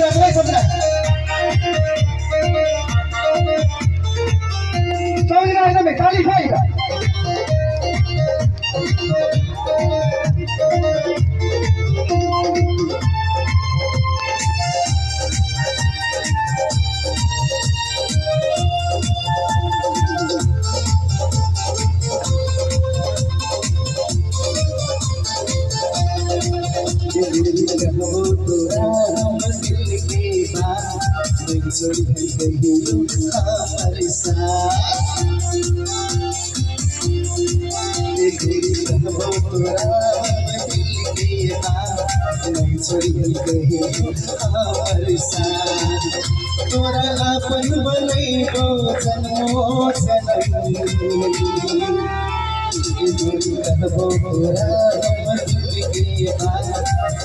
வாங்க சொல்றேன் சௌகரியம் காலி போய் Thank you. तोरा अपन बनैबो जन्मो जनम कहबो तोरा हमर छोड़ी के साथ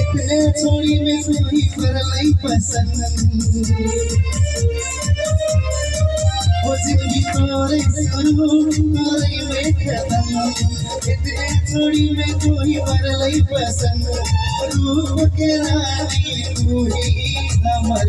इतने छोड़ी में कोई कर लाई पसंद इतने छोड़ी में कोई कर लाई पसंद रूप के रानी तू ही हमर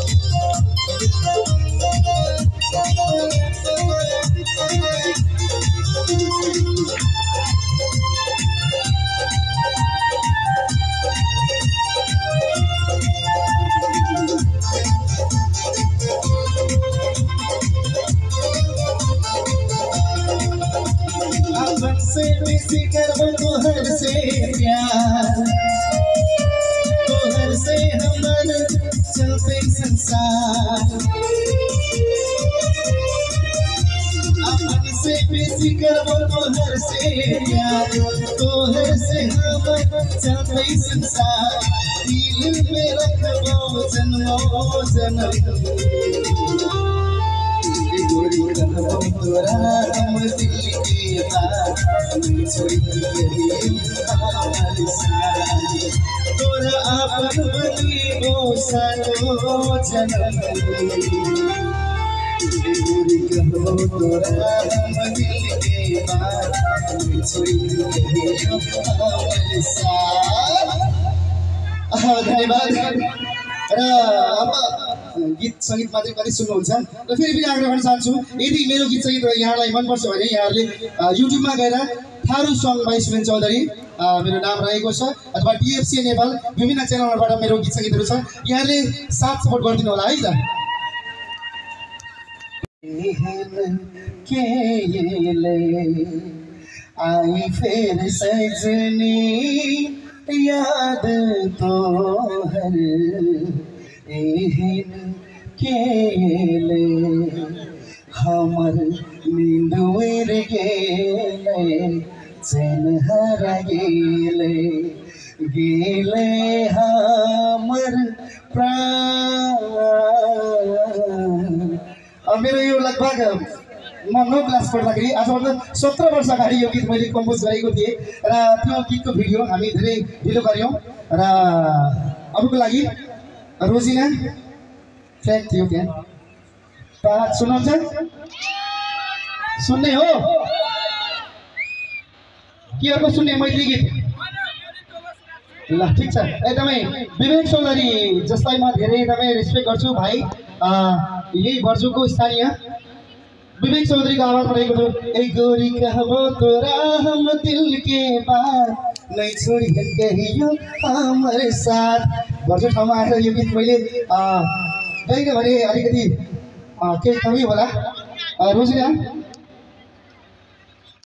करबो तोहर से प्यार। तोहर से हमर चलते संसार। अपन से बेसी करबो तोहर से प्यार। तोहर से हमर चलते संसार। दिल में रखबो जन्मो जन्म गोरी तोरा हम दिल धन्यवाद र अब गीत सङ्गीत मात्रै कति सुन्नुहुन्छ? र फेरि पनि आग्रह गर्न चाहन्छु यदि मेरो गीत सङ्गीत यहाँलाई मनपर्छ भने यहाँहरूले युट्युबमा गएर थारू सङ बाई सुरेन चौधरी मेरो नाम रहेको छ। अथवा डिएफसी नेपाल विभिन्न च्यानलहरूबाट मेरो गीत सङ्गीतहरू छ। यहाँहरूले साथ सपोर्ट गरिदिनु होला है त आई फिर सजनी याद तो हर एहन केले हमर गेले हमर प्राण। मेरो यो लगभग म नौ क्लास पढ्दाखेरि आजभन्दा सत्र वर्ष अगाडि यो गीत मैले कम्पोज गरेको थिएँ र त्यो गीतको भिडियो हामी धेरै ढिलो गऱ्यौँ र अरूको लागि रोजिना फ्रेन्ड थियो त्यहाँ पाँच सुन्नुहुन्छ सुन्ने हो? के अर्को सुन्ने मैत्री गीत? ल ठिक छ। एकदमै विवेक चौधरी जसलाई म धेरै एकदमै रेस्पेक्ट गर्छु भाइ। यही भर्जुको स्थानीय। विवेक चौधरीको आवाजमा रहेको थियो ए गोरी कहबो तोरा? हम दिल के बात नहीं छोड़ी कहियो हमर साथ? भर्जु ठाउँमा आएर यो गीत मैले गाइनँ भने अलिकति केही कमी होला। रोजिना